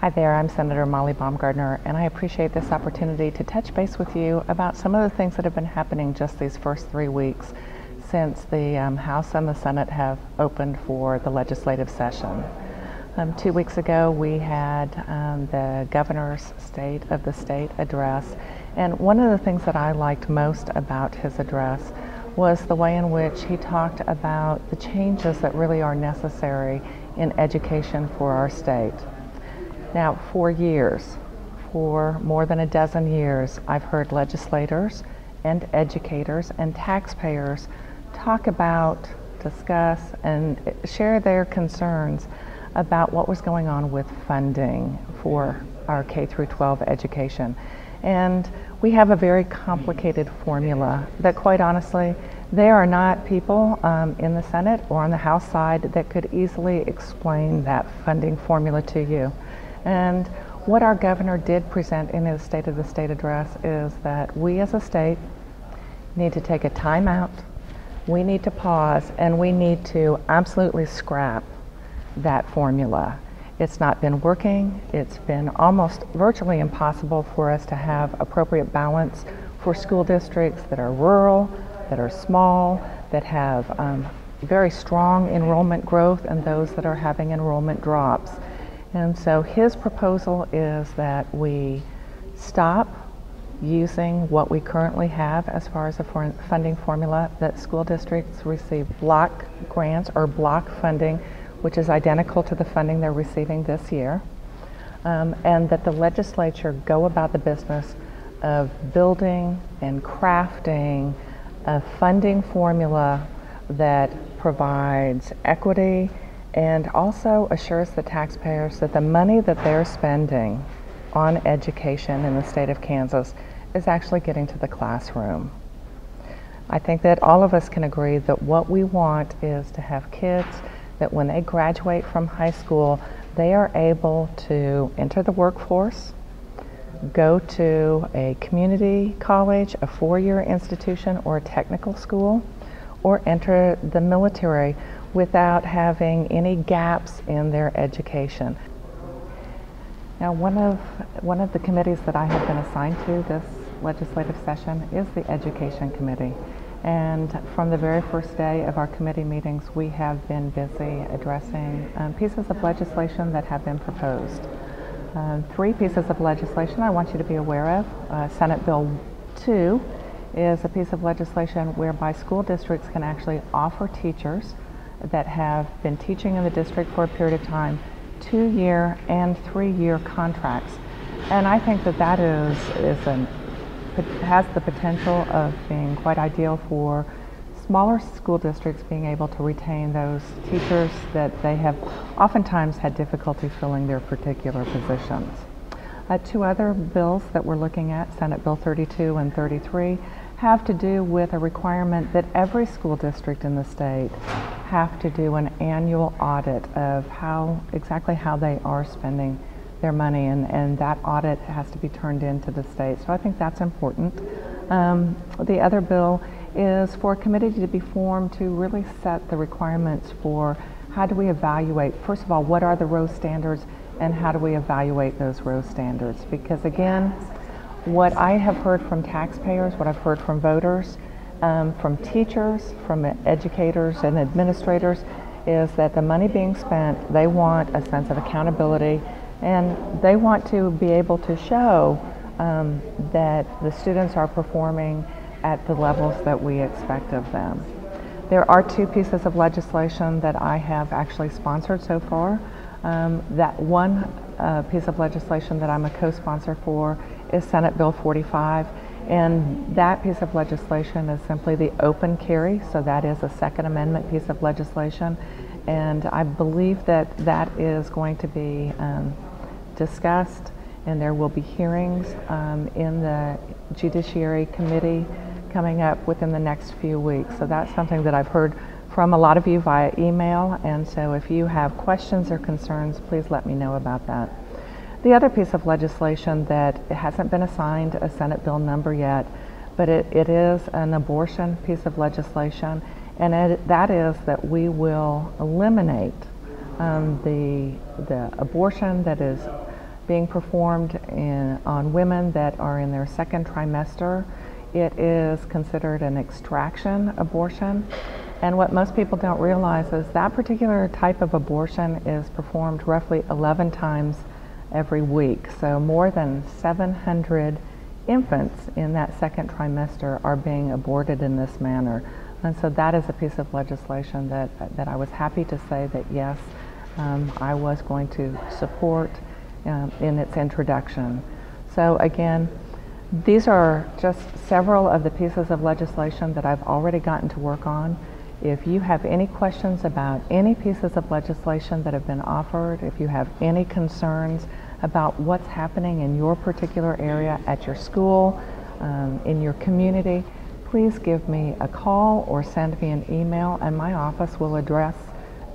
Hi there, I'm Senator Molly Baumgardner, and I appreciate this opportunity to touch base with you about some of the things that have been happening just these first three weeks since the um, House and the Senate have opened for the legislative session. Um, two weeks ago, we had um, the governor's State of the State address, and one of the things that I liked most about his address was the way in which he talked about the changes that really are necessary in education for our state. Now, for years, for more than a dozen years, I've heard legislators and educators and taxpayers talk about, discuss, and share their concerns about what was going on with funding for our K through 12 education. And we have a very complicated formula that, quite honestly, there are not people um, in the Senate or on the House side that could easily explain that funding formula to you. And what our governor did present in his State of the State address is that we as a state need to take a time out, we need to pause, and we need to absolutely scrap that formula. It's not been working. It's been almost virtually impossible for us to have appropriate balance for school districts that are rural, that are small, that have um, very strong enrollment growth, and those that are having enrollment drops. And so his proposal is that we stop using what we currently have as far as a for funding formula that school districts receive block grants or block funding which is identical to the funding they're receiving this year, um, and that the legislature go about the business of building and crafting a funding formula that provides equity and also assures the taxpayers that the money that they're spending on education in the state of Kansas is actually getting to the classroom. I think that all of us can agree that what we want is to have kids that when they graduate from high school, they are able to enter the workforce, go to a community college, a four-year institution, or a technical school, or enter the military without having any gaps in their education. Now, one of, one of the committees that I have been assigned to this legislative session is the Education Committee. And from the very first day of our committee meetings, we have been busy addressing um, pieces of legislation that have been proposed. Um, three pieces of legislation I want you to be aware of. Uh, Senate Bill 2 is a piece of legislation whereby school districts can actually offer teachers that have been teaching in the district for a period of time two-year and three-year contracts. And I think that that is, is an has the potential of being quite ideal for smaller school districts being able to retain those teachers that they have oftentimes had difficulty filling their particular positions. Uh, two other bills that we're looking at, Senate Bill 32 and 33, have to do with a requirement that every school district in the state have to do an annual audit of how exactly how they are spending their money, and, and that audit has to be turned into the state. So I think that's important. Um, the other bill is for a committee to be formed to really set the requirements for how do we evaluate, first of all, what are the Rose standards and how do we evaluate those Rose standards? Because again, what I have heard from taxpayers, what I've heard from voters, um, from teachers, from educators and administrators, is that the money being spent, they want a sense of accountability and they want to be able to show um, that the students are performing at the levels that we expect of them. There are two pieces of legislation that I have actually sponsored so far. Um, that one uh, piece of legislation that I'm a co-sponsor for is Senate Bill 45 and that piece of legislation is simply the open carry, so that is a Second Amendment piece of legislation and I believe that that is going to be um, discussed and there will be hearings um, in the Judiciary Committee coming up within the next few weeks. So that's something that I've heard from a lot of you via email and so if you have questions or concerns please let me know about that. The other piece of legislation that hasn't been assigned a Senate bill number yet but it, it is an abortion piece of legislation and it, that is that we will eliminate um, the, the abortion that is being performed in, on women that are in their second trimester. It is considered an extraction abortion. And what most people don't realize is that particular type of abortion is performed roughly 11 times every week. So more than 700 infants in that second trimester are being aborted in this manner. And so that is a piece of legislation that, that I was happy to say that yes, um, I was going to support um, in its introduction. So again, these are just several of the pieces of legislation that I've already gotten to work on. If you have any questions about any pieces of legislation that have been offered, if you have any concerns about what's happening in your particular area, at your school, um, in your community, please give me a call or send me an email and my office will address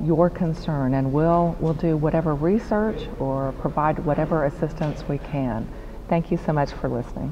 your concern and we'll, we'll do whatever research or provide whatever assistance we can. Thank you so much for listening.